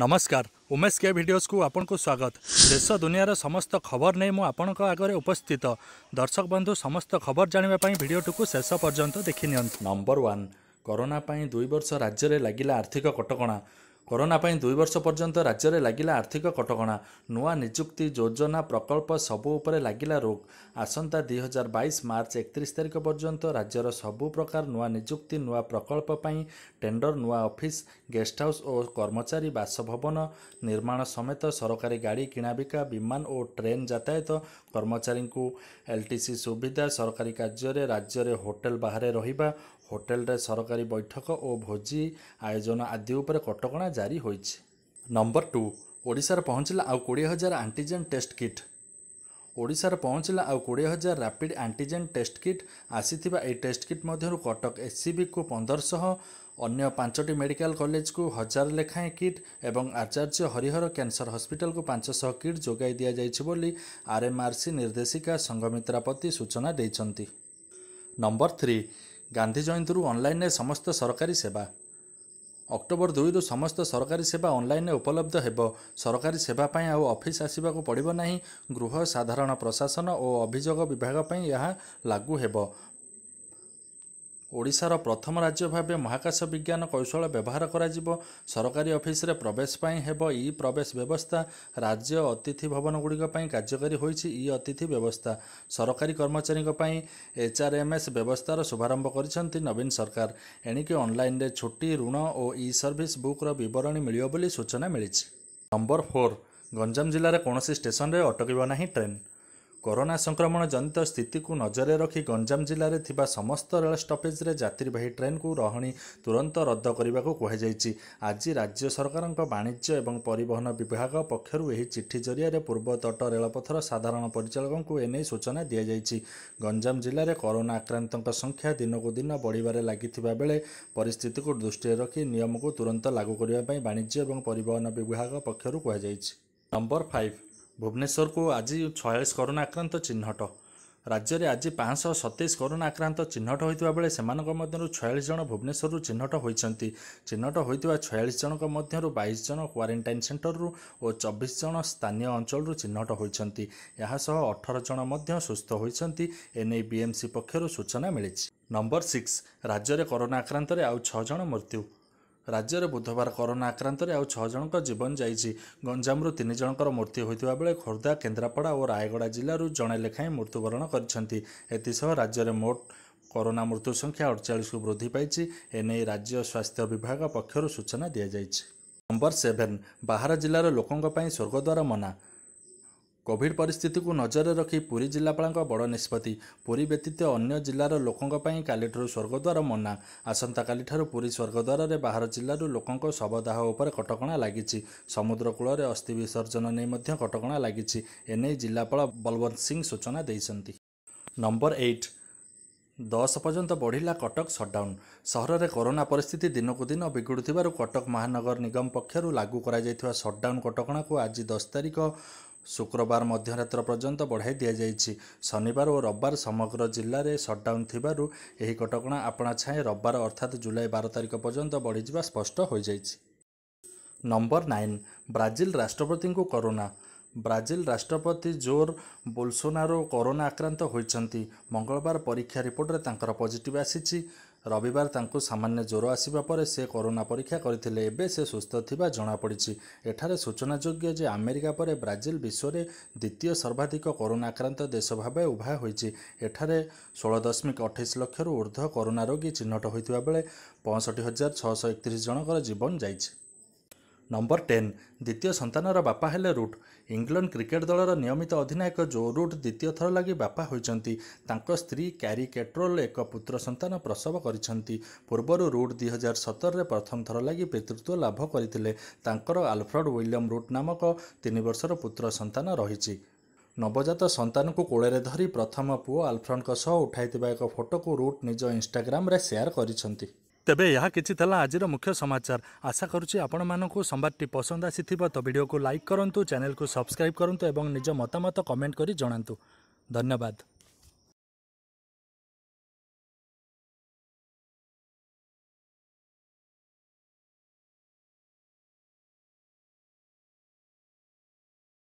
ନମସ୍କାର ଉମେଶ କେ ଭିଡ଼ିଓସ୍କୁ ଆପଣଙ୍କୁ ସ୍ୱାଗତ। ଦେଶ ଦୁନିଆର ସମସ୍ତ ଖବର ନେଇ ମୁଁ ଆପଣଙ୍କ ଆଗରେ ଉପସ୍ଥିତ। ଦର୍ଶକ ବନ୍ଧୁ ସମସ୍ତ ଖବର ଜାଣିବା ପାଇଁ ଭିଡ଼ିଓଟିକୁ ଶେଷ ପର୍ଯ୍ୟନ୍ତ ଦେଖିନିଅନ୍ତୁ ନମ୍ବର ୱାନ୍ କରୋନା ପାଇଁ ଦୁଇ ବର୍ଷ ରାଜ୍ୟରେ ଲାଗିଲା ଆର୍ଥିକ କଟକଣା। କରୋନା ପାଇଁ ଦୁଇ ବର୍ଷ ପର୍ଯ୍ୟନ୍ତ ରାଜ୍ୟରେ ଲାଗିଲା ଆର୍ଥିକ କଟକଣା। ନୂଆ ନିଯୁକ୍ତି ଯୋଜନା ପ୍ରକଳ୍ପ ସବୁ ଉପରେ ଲାଗିଲା ରୋକ। ଆସନ୍ତା ଦୁଇ ହଜାର ବାଇଶ ମାର୍ଚ୍ଚ ଏକତିରିଶ ତାରିଖ ପର୍ଯ୍ୟନ୍ତ ରାଜ୍ୟର ସବୁ ପ୍ରକାର ନୂଆ ନିଯୁକ୍ତି ନୂଆ ପ୍ରକଳ୍ପ ପାଇଁ ଟେଣ୍ଡର ନୂଆ ଅଫିସ ଗେଷ୍ଟ ହାଉସ୍ ଓ କର୍ମଚାରୀ ବାସଭବନ ନିର୍ମାଣ ସମେତ ସରକାରୀ ଗାଡ଼ି କିଣାବିକା ବିମାନ ଓ ଟ୍ରେନ୍ ଯାତାୟାତ କର୍ମଚାରୀଙ୍କୁ ଏଲ୍ଟିସି ସୁବିଧା ସରକାରୀ କାର୍ଯ୍ୟରେ ରାଜ୍ୟରେ ହୋଟେଲ ବାହାରେ ରହିବା ହୋଟେଲରେ ସରକାରୀ ବୈଠକ ଓ ଭୋଜି ଆୟୋଜନ ଆଦି ଉପରେ କଟକଣା ଜାରି ହୋଇଛି। ନମ୍ବର ଟୁ ଓଡ଼ିଶାରେ ପହଞ୍ଚିଲା ଆଉ କୋଡ଼ିଏ ହଜାର ଆଣ୍ଟିଜେନ୍ ଟେଷ୍ଟ କିଟ୍। ଓଡ଼ିଶାରେ ପହଞ୍ଚିଲା ଆଉ କୋଡ଼ିଏ ହଜାର ରାପିଡ୍ ଆଣ୍ଟିଜେନ୍ ଟେଷ୍ଟ କିଟ୍। ଆସିଥିବା ଏହି ଟେଷ୍ଟ କିଟ୍ ମଧ୍ୟରୁ କଟକ ଏସ୍ସିବିକୁ ପନ୍ଦରଶହ ଅନ୍ୟ ପାଞ୍ଚଟି ମେଡ଼ିକାଲ କଲେଜକୁ ହଜାର ଲେଖାଏଁ କିଟ୍ ଏବଂ ଆଚାର୍ଯ୍ୟ ହରିହର କ୍ୟାନ୍ସର ହସ୍ପିଟାଲକୁ ପାଞ୍ଚଶହ କିଟ୍ ଯୋଗାଇ ଦିଆଯାଇଛି ବୋଲି ଆର୍ଏମ୍ଆର୍ସି ନିର୍ଦ୍ଦେଶିକା ସଂଘମିତ୍ରା ପତି ସୂଚନା ଦେଇଛନ୍ତି। ନମ୍ବର ଥ୍ରୀ ଗାନ୍ଧୀ ଜୟନ୍ତୀରୁ ଅନଲାଇନରେ ସମସ୍ତ ସରକାରୀ ସେବା। ଅକ୍ଟୋବର ଦୁଇରୁ ସମସ୍ତ ସରକାରୀ ସେବା ଅନଲାଇନରେ ଉପଲବ୍ଧ ହେବ। ସରକାରୀ ସେବା ପାଇଁ ଆଉ ଅଫିସ ଆସିବାକୁ ପଡ଼ିବ ନାହିଁ। ଗୃହ ସାଧାରଣ ପ୍ରଶାସନ ଓ ଅଭିଯୋଗ ବିଭାଗ ପାଇଁ ଏହା ଲାଗୁ ହେବ। ଓଡ଼ିଶାର ପ୍ରଥମ ରାଜ୍ୟ ଭାବେ ମହାକାଶ ବିଜ୍ଞାନ କୌଶଳ ବ୍ୟବହାର କରାଯିବ। ସରକାରୀ ଅଫିସରେ ପ୍ରବେଶ ପାଇଁ ହେବ ଇ ପ୍ରବେଶ ବ୍ୟବସ୍ଥା। ରାଜ୍ୟ ଅତିଥି ଭବନଗୁଡ଼ିକ ପାଇଁ କାର୍ଯ୍ୟକାରୀ ହୋଇଛି ଇ ଅତିଥି ବ୍ୟବସ୍ଥା। ସରକାରୀ କର୍ମଚାରୀଙ୍କ ପାଇଁ ଏଚ୍ଆର୍ଏମ୍ଏସ୍ ବ୍ୟବସ୍ଥାର ଶୁଭାରମ୍ଭ କରିଛନ୍ତି ନବୀନ ସରକାର। ଏଣିକି ଅନଲାଇନରେ ଛୁଟି ଋଣ ଓ ଇ ସର୍ଭିସ ବୁକ୍ର ବିବରଣୀ ମିଳିବ ବୋଲି ସୂଚନା ମିଳିଛି। ନମ୍ବର ଫୋର୍ ଗଞ୍ଜାମ ଜିଲ୍ଲାରେ କୌଣସି ଷ୍ଟେସନରେ ଅଟକିବ ନାହିଁ ଟ୍ରେନ୍। କରୋନା ସଂକ୍ରମଣ ଜନିତ ସ୍ଥିତିକୁ ନଜରରେ ରଖି ଗଞ୍ଜାମ ଜିଲ୍ଲାରେ ଥିବା ସମସ୍ତ ରେଳ ଷ୍ଟପେଜରେ ଯାତ୍ରୀବାହୀ ଟ୍ରେନ୍କୁ ରହଣି ତୁରନ୍ତ ରଦ୍ଦ କରିବାକୁ କୁହାଯାଇଛି। ଆଜି ରାଜ୍ୟ ସରକାରଙ୍କ ବାଣିଜ୍ୟ ଏବଂ ପରିବହନ ବିଭାଗ ପକ୍ଷରୁ ଏହି ଚିଠି ଜରିଆରେ ପୂର୍ବତଟ ରେଳପଥର ସାଧାରଣ ପରିଚାଳକଙ୍କୁ ଏନେଇ ସୂଚନା ଦିଆଯାଇଛି। ଗଞ୍ଜାମ ଜିଲ୍ଲାରେ କରୋନା ଆକ୍ରାନ୍ତଙ୍କ ସଂଖ୍ୟା ଦିନକୁ ଦିନ ବଢ଼ିବାରେ ଲାଗିଥିବା ବେଳେ ପରିସ୍ଥିତିକୁ ଦୃଷ୍ଟିରେ ରଖି ନିୟମକୁ ତୁରନ୍ତ ଲାଗୁ କରିବା ପାଇଁ ବାଣିଜ୍ୟ ଏବଂ ପରିବହନ ବିଭାଗ ପକ୍ଷରୁ କୁହାଯାଇଛି। ନମ୍ବର ଫାଇଭ୍ ଭୁବନେଶ୍ୱରକୁ ଆଜି ଛୟାଳିଶ କରୋନା ଆକ୍ରାନ୍ତ ଚିହ୍ନଟ। ରାଜ୍ୟରେ ଆଜି ପାଞ୍ଚଶହ ସତେଇଶ କରୋନା ଆକ୍ରାନ୍ତ ଚିହ୍ନଟ ହୋଇଥିବା ବେଳେ ସେମାନଙ୍କ ମଧ୍ୟରୁ ଛୟାଳିଶ ଜଣ ଭୁବନେଶ୍ୱରରୁ ଚିହ୍ନଟ ହୋଇଛନ୍ତି। ଚିହ୍ନଟ ହୋଇଥିବା ଛୟାଳିଶ ଜଣଙ୍କ ମଧ୍ୟରୁ ବାଇଶ ଜଣ କ୍ୱାରେଣ୍ଟାଇନ୍ ସେଣ୍ଟରରୁ ଓ ଚବିଶ ଜଣ ସ୍ଥାନୀୟ ଅଞ୍ଚଳରୁ ଚିହ୍ନଟ ହୋଇଛନ୍ତି। ଏହା ସହ ଅଠର ଜଣ ମଧ୍ୟ ସୁସ୍ଥ ହୋଇଛନ୍ତି। ଏନେଇ ବିଏମ୍ସି ପକ୍ଷରୁ ସୂଚନା ମିଳିଛି। ନମ୍ବର ସିକ୍ସ ରାଜ୍ୟରେ କରୋନା ଆକ୍ରାନ୍ତରେ ଆଉ ଛଅ ଜଣ ମୃତ୍ୟୁ ରାଜ୍ୟରେ ବୁଧବାର କରୋନା ଆକ୍ରାନ୍ତରେ ଆଉ ଛଅ ଜଣଙ୍କ ଜୀବନ ଯାଇଛି। ଗଞ୍ଜାମରୁ ତିନି ଜଣଙ୍କର ମୃତ୍ୟୁ ହୋଇଥିବା ବେଳେ ଖୋର୍ଦ୍ଧା କେନ୍ଦ୍ରାପଡ଼ା ଓ ରାୟଗଡ଼ା ଜିଲ୍ଲାରୁ ଜଣେ ଲେଖାଏଁ ମୃତ୍ୟୁବରଣ କରିଛନ୍ତି। ଏଥିସହ ରାଜ୍ୟରେ ମୋଟ କରୋନା ମୃତ୍ୟୁ ସଂଖ୍ୟା ଅଡ଼ଚାଳିଶକୁ ବୃଦ୍ଧି ପାଇଛି। ଏନେଇ ରାଜ୍ୟ ସ୍ୱାସ୍ଥ୍ୟ ବିଭାଗ ପକ୍ଷରୁ ସୂଚନା ଦିଆଯାଇଛି। ନମ୍ବର ସେଭେନ୍ ବାହାର ଜିଲ୍ଲାର ଲୋକଙ୍କ ପାଇଁ ସ୍ୱର୍ଗଦ୍ୱାର ମନା କୋଭିଡ୍ ପରିସ୍ଥିତିକୁ ନଜରରେ ରଖି ପୁରୀ ଜିଲ୍ଲାପାଳଙ୍କ ବଡ଼ ନିଷ୍ପତ୍ତି। ପୁରୀ ବ୍ୟତୀତ ଅନ୍ୟ ଜିଲ୍ଲାର ଲୋକଙ୍କ ପାଇଁ କାଲିଠାରୁ ସ୍ୱର୍ଗଦ୍ୱାର ମନା। ଆସନ୍ତାକାଲିଠାରୁ ପୁରୀ ସ୍ୱର୍ଗଦ୍ୱାରରେ ବାହାର ଜିଲ୍ଲାରୁ ଲୋକଙ୍କ ଶବଦାହ ଉପରେ କଟକଣା ଲାଗିଛି। ସମୁଦ୍ର କୂଳରେ ଅସ୍ଥି ବିସର୍ଜନ ନେଇ ମଧ୍ୟ କଟକଣା ଲାଗିଛି। ଏନେଇ ଜିଲ୍ଲାପାଳ ବଲବନ୍ତ ସିଂ ସୂଚନା ଦେଇଛନ୍ତି। Number eight. ଦଶ ପର୍ଯ୍ୟନ୍ତ ବଢ଼ିଲା କଟକ ସଟ୍ଡାଉନ୍। ସହରରେ କରୋନା ପରିସ୍ଥିତି ଦିନକୁ ଦିନ ବିଗୁଡ଼ୁଥିବାରୁ କଟକ ମହାନଗର ନିଗମ ପକ୍ଷରୁ ଲାଗୁ କରାଯାଇଥିବା ସଟ୍ଡାଉନ୍ କଟକଣାକୁ ଆଜି ଦଶ ତାରିଖ ଶୁକ୍ରବାର ମଧ୍ୟରାତ୍ର ପର୍ଯ୍ୟନ୍ତ ବଢ଼ାଇ ଦିଆଯାଇଛି। ଶନିବାର ଓ ରବିବାର ସମଗ୍ର ଜିଲ୍ଲାରେ ସଟ୍ଡାଉନ୍ ଥିବାରୁ ଏହି କଟକଣା ଆପଣା ଛାଏଁ ରବିବାର ଅର୍ଥାତ୍ ଜୁଲାଇ ବାର ତାରିଖ ପର୍ଯ୍ୟନ୍ତ ବଢ଼ିଯିବା ସ୍ପଷ୍ଟ ହୋଇଯାଇଛି। ନମ୍ବର ନାଇନ୍ ବ୍ରାଜିଲ ରାଷ୍ଟ୍ରପତିଙ୍କୁ କରୋନା। ବ୍ରାଜିଲ ରାଷ୍ଟ୍ରପତି ଜୋର ବୋଲସୋନାରୋ କରୋନା ଆକ୍ରାନ୍ତ ହୋଇଛନ୍ତି। ମଙ୍ଗଳବାର ପରୀକ୍ଷା ରିପୋର୍ଟରେ ତାଙ୍କର ପଜିଟିଭ୍ ଆସିଛି। ରବିବାର ତାଙ୍କୁ ସାମାନ୍ୟ ଜ୍ୱର ଆସିବା ପରେ ସେ କରୋନା ପରୀକ୍ଷା କରିଥିଲେ। ଏବେ ସେ ସୁସ୍ଥ ଥିବା ଜଣାପଡ଼ିଛି। ଏଠାରେ ସୂଚନାଯୋଗ୍ୟ ଯେ ଆମେରିକା ପରେ ବ୍ରାଜିଲ ବିଶ୍ୱରେ ଦ୍ୱିତୀୟ ସର୍ବାଧିକ କରୋନା ଆକ୍ରାନ୍ତ ଦେଶ ଭାବେ ଉଭା ହୋଇଛି। ଏଠାରେ ଷୋହଳ ଦଶମିକ ଅଠେଇଶ ଲକ୍ଷରୁ ଉର୍ଦ୍ଧ୍ୱ କରୋନା ରୋଗୀ ଚିହ୍ନଟ ହୋଇଥିବା ବେଳେ ପଞ୍ଚଷଠି ହଜାର ଛଅଶହ ଏକତିରିଶ ଜଣଙ୍କର ଜୀବନ ଯାଇଛି। ନମ୍ବର ଟେନ୍ ଦ୍ୱିତୀୟ ସନ୍ତାନର ବାପା ହେଲେ ରୁଟ୍। ଇଂଲଣ୍ଡ କ୍ରିକେଟ୍ ଦଳର ନିୟମିତ ଅଧିନାୟକ ଜୋ ରୁଟ୍ ଦ୍ୱିତୀୟ ଥର ଲାଗି ବାପା ହୋଇଛନ୍ତି। ତାଙ୍କ ସ୍ତ୍ରୀ କ୍ୟାରି କେଟ୍ରୋଲ ଏକ ପୁତ୍ର ସନ୍ତାନ ପ୍ରସବ କରିଛନ୍ତି। ପୂର୍ବରୁ ରୁଟ୍ ଦୁଇ ହଜାର ସତରରେ ପ୍ରଥମ ଥର ଲାଗି ପିତୃତ୍ୱ ଲାଭ କରିଥିଲେ। ତାଙ୍କର ଆଲଫ୍ରଡ୍ ୱିଲିୟମ୍ ରୁଟ୍ ନାମକ ତିନି ବର୍ଷର ପୁତ୍ର ସନ୍ତାନ ରହିଛି। ନବଜାତ ସନ୍ତାନକୁ କୋଳରେ ଧରି ପ୍ରଥମ ପୁଅ ଆଲଫ୍ରଡ୍ଙ୍କ ସହ ଉଠାଇଥିବା ଏକ ଫଟୋକୁ ରୁଟ୍ ନିଜ ଇନଷ୍ଟାଗ୍ରାମରେ ସେୟାର କରିଛନ୍ତି। ତେବେ ଏହା କିଛି ଥିଲା ଆଜିର ମୁଖ୍ୟ ସମାଚାର। ଆଶା କରୁଛି ଆପଣମାନଙ୍କୁ ସମ୍ବାଦଟି ପସନ୍ଦ ଆସିଥିବ ତ ଭିଡ଼ିଓକୁ ଲାଇକ୍ କରନ୍ତୁ ଚ୍ୟାନେଲକୁ ସବସ୍କ୍ରାଇବ୍ କରନ୍ତୁ ଏବଂ ନିଜ ମତାମତ କମେଣ୍ଟ କରି ଜଣାନ୍ତୁ। ଧନ୍ୟବାଦ।